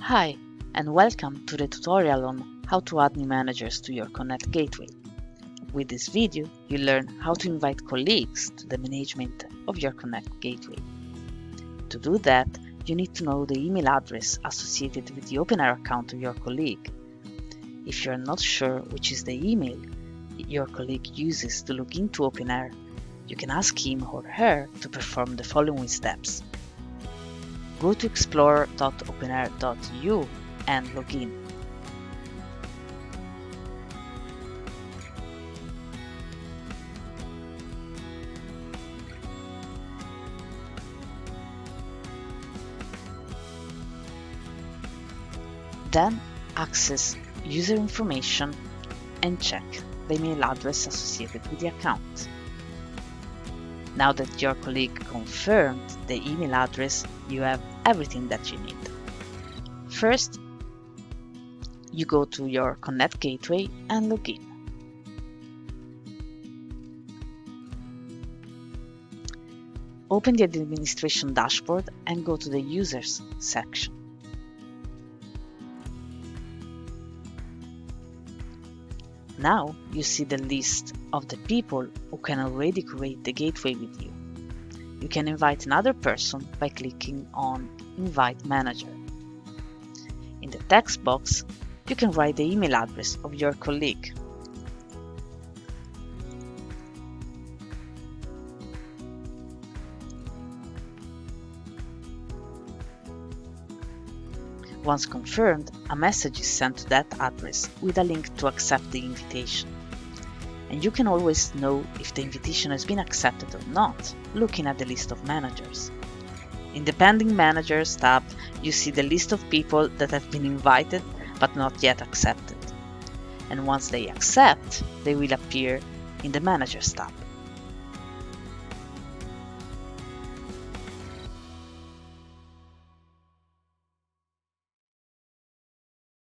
Hi, and welcome to the tutorial on how to add new managers to your Connect Gateway. With this video, you'll learn how to invite colleagues to the management of your Connect Gateway. To do that, you need to know the email address associated with the OpenAIRE account of your colleague. If you're not sure which is the email your colleague uses to log into OpenAIRE, you can ask him or her to perform the following steps. Go to explorer.openaire.eu and log in. Then access user information and check the email address associated with the account. Now that your colleague confirmed the email address, you have everything that you need. First, you go to your Connect Gateway and log in. Open the administration dashboard and go to the Users section. Now you see the list of the people who can already create the gateway with you. You can invite another person by clicking on Invite Manager. In the text box, you can write the email address of your colleague. Once confirmed, a message is sent to that address with a link to accept the invitation. And you can always know if the invitation has been accepted or not, looking at the list of managers. In the Pending Managers tab, you see the list of people that have been invited but not yet accepted. And once they accept, they will appear in the Managers tab.